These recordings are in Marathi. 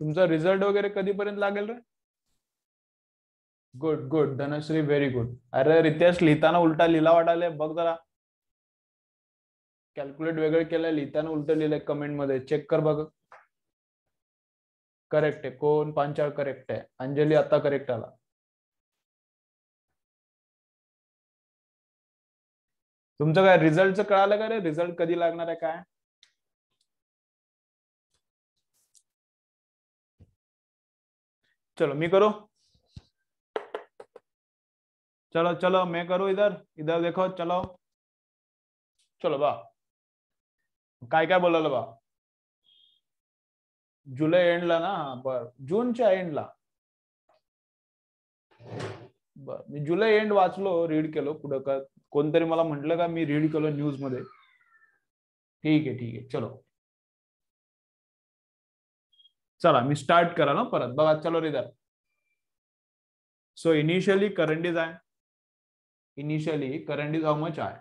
तुमचा रिझल्ट वगैरे कधीपर्यंत लागेल रे? Good good Dhanashree very good अरे रितेश लिहिताना उलटा लिहिला वाटायला बघ जरा. कॅल्क्युलेट वेगळं केलंय. लिहिताना उलट लिहिलंय कमेंटमध्ये. चेक कर बघ. करेक्ट आहे. कोण? पांचाळ करेक्ट आहे. अंजली आता करेक्ट आला. तुमचं काय? रिझल्टचं कळालं का रे? रिझल्ट कधी लागणार आहे? काय? चलो मैं करो। चलो चलो मैं करू इधर? इधर देखो चलो। चलो बा काय काय बोलायला बा जुलै एंडला ना? बर. जूनच्या एंडला. बर मी जुलै एंड वाचलो रीड केलो पुढं. का कोणतरी मला म्हटलं का मी रीड केलो न्यूजमध्ये ठीक आहे ठीक आहे. चलो. चला मी स्टार्ट करा ना परत. बघा चलो rather so initially current is I initially current is how much I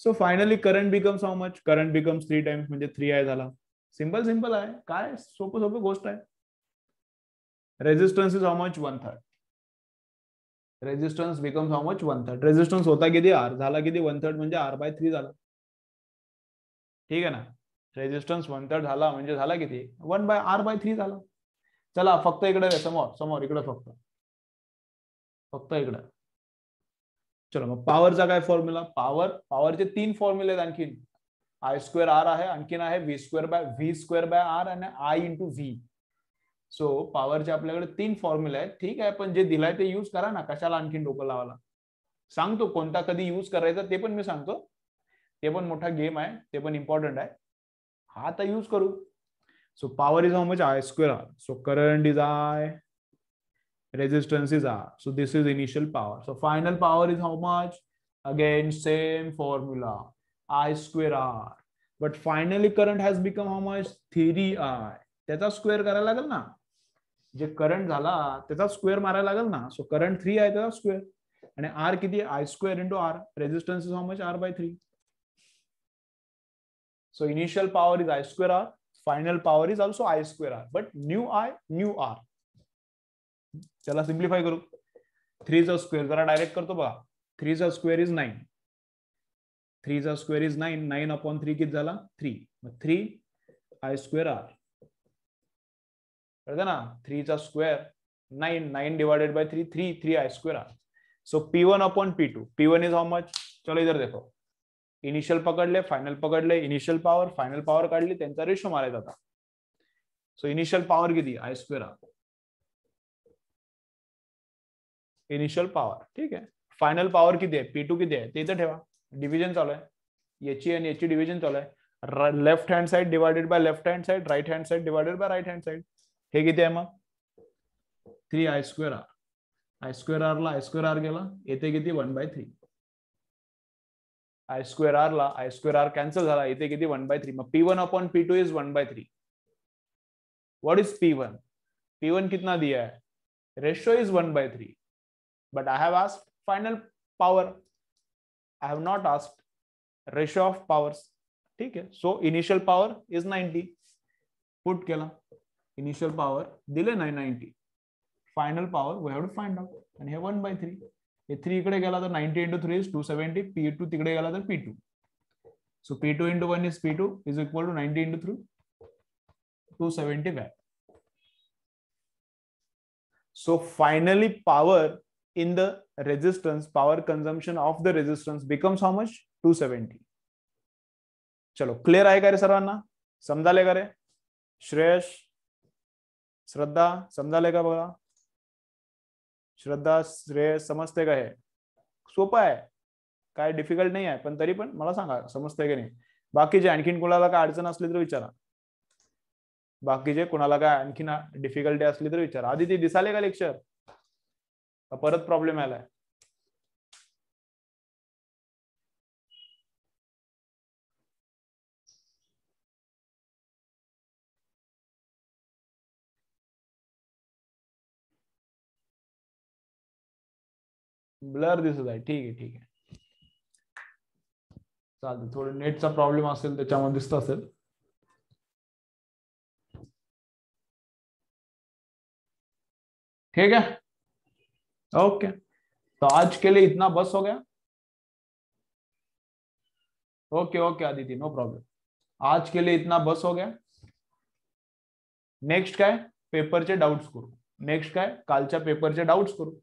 so finally current becomes how much current becomes three times म्हणजे थ्री आय झाला. सिंपल सिंपल आहे काय? सोपं सोपं गोष्ट आहे. Resistance is how much one third resistance becomes how much one third resistance होता किती? आर झाला किती? वन थर्ड म्हणजे आर बाय थ्री झाला. ठीक आहे ना? रेजिस्टन्स वन थर्ड झाला म्हणजे झाला किती? One by R by three झाला. चला फक्त इकडे समोर समोर इकडे फक्त. फक्त इकडे. चलो मग पॉवरचा काय फॉर्म्युला पॉवर पॉवरचे तीन फॉर्म्युले आहेत आणखीन. आय स्क्वेअर आर आहे आणखीन आहे V square by V square by R आणि आय इंटू व्ही सो पॉवरचे आपल्याकडे तीन फॉर्म्युले आहेत. ठीक आहे पण जे दिलाय ते युज करा ना कशाला आणखीन डोकं लावायला? सांगतो कोणता कधी युज करायचा ते पण मी सांगतो. ते पण मोठा गेम आहे ते पण इम्पॉर्टंट आहे. हा आता यूज करू so power is how much I square R so current is I resistance is R. So this is initial power. So final power is how much? Again, same formula. I square R. But finally current has become how much? 3I. त्याचा स्क्वेअर करायला लागेल ना जे करंट झाला त्याचा स्क्वेअर मारायला लागेल ना सो करंट थ्री आहे त्याचा स्क्वेअर आणि आर किती I square into R resistance is how much R by three so initial power is I square R final power is also I square R but new I new R चला सिम्प्लिफाय करू. थ्रीचा स्क्वेअर जरा डायरेक्ट करतो बघा. थ्रीचा square is nine थ्रीचा square is nine nine upon three किती झाला? Three three I square R कळतं ना? थ्रीचा square nine nine divided by three three three I square R so P one upon P two P one is how much चलो इधर देखो. इनिशियल पकडले फायनल पकडले इनिशियल पॉवर फायनल पॉवर काढली त्यांचा रेशो मारायचा आता सो इनिशियल पॉवर किती? आय स्क्वेअर इनिशियल पॉवर ठीक आहे. फायनल पॉवर किती आहे? पी टू किती आहे? ते इथं ठेवा. डिव्हिजन चालू आहे. याची आणि याची डिव्हिजन चालू आहे. Left hand side divided by left hand side right hand side divided by right hand side हे किती आहे मग? Three I square R I square आरला आय स्क्वेअर आर गेला. येते किती? One by three I square R ला आय स्क्वेअर आर कॅन्सल झाला वन बाय थ्री मग P one upon P two is one by three what is P one P one कितना दिया है? Ratio is one by three but I have asked final power. I have not asked ratio of powers. ठीक आहे so initial power is ninety put केला. इनिशियल पॉवर दिले नाही ninety final power we have to find out आणि हे वन बाय थ्री हे थ्री इकडे गेला तर ninety into three is two seventy P two तिकडे गेला तर P two so P two into one is P two is equal to ninety into three two seventy watt so finally power in the resistance power consumption of the resistance becomes how much? 270 चलो क्लिअर आहे का रे सर्वांना? समजाले का रे? श्रेयश श्रद्धा समजाले का बघा? श्रद्धा श्रेय समजते का हे? सोपं आहे. काय डिफिकल्ट नाही आहे पण तरी पण मला सांगा समजते की नाही? बाकीचे आणखीन कोणाला काय अडचण असली तर विचारा. बाकीचे कोणाला काय आणखीन डिफिकल्टी असली तर विचारा. आधी ती दिसाले का लेक्चर परत प्रॉब्लेम आलाय ब्लर दिसत आहे ठीक आहे ठीक आहे चालतं थोडं नेटचा प्रॉब्लेम असेल त्याच्यामध्ये दिसत असेल. ठीक है ओके. तो आज के लिए इतना, बस हो गया. Okay okay, Aditi no problem आज के लिए इतना, बस हो गया. नेक्स्ट काय? पेपरचे डाउट्स करू. नेक्स्ट काय? कालच्या पेपरचे डाउट्स करू.